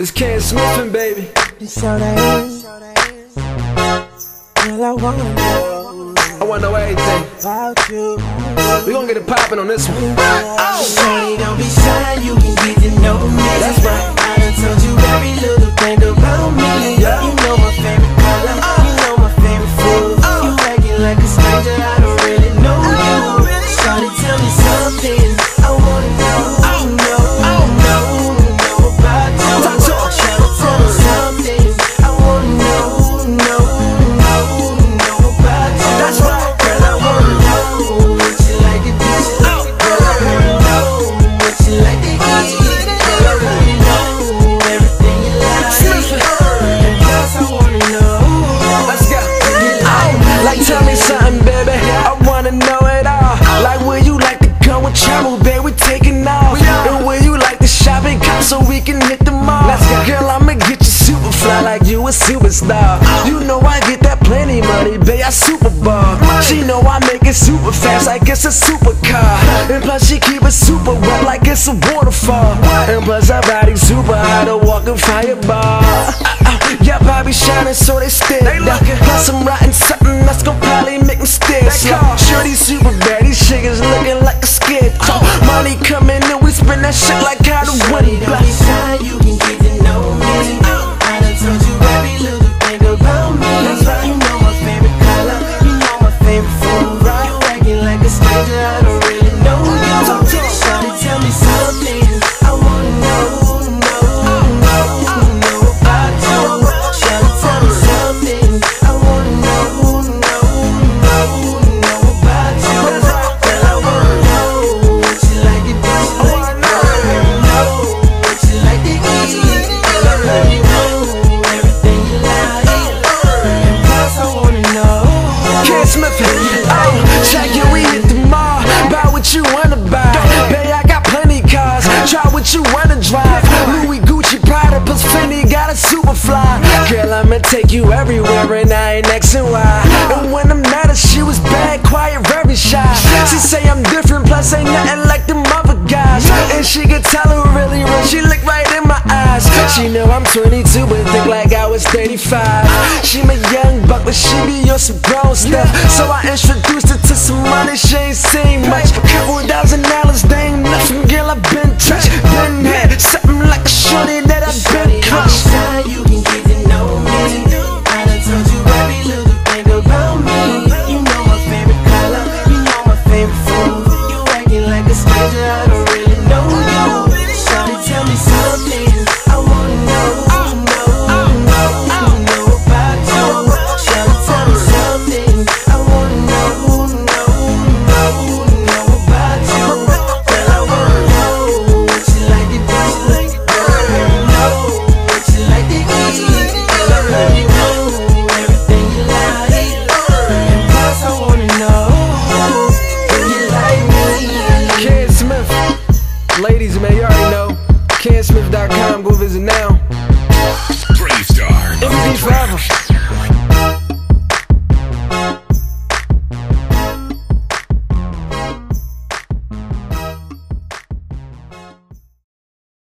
It's Cann Smith, baby. Show that ass. Girl, I wanna know I wanna know everything. about you. We gon' get it poppin' on this one. Shawty, don't be shy, you can get like you a superstar. You know I get that plenty money, babe. I super ball. She know I make it super fast like it's a supercar. And plus she keep it super wet like it's a waterfall. And plus her body super hot, a walking fireball. Yeah, Bobby shining so they stare. They looking. Plus I'm writing something that's gon' probably make me stare. So, Shorty super bad, these chickens looking like a scared. Oh. Money coming in, we spend that shit like how to Shawty, Try what you wanna drive. Louis, Gucci, Prada, Fendi got a super fly. Girl, I'ma take you everywhere and I ain't X and Y. And when I met her, she was bad, quiet, very shy. She say I'm different, plus ain't nothing like them other guys. And she could tell who really real. She look right in my eyes. She know I'm 22, but think like I was 35. She my young buck, but she be on some grown stuff. So I introduced her to some money she ain't seen much. Couple thousand dollars, yeah. trouble is now.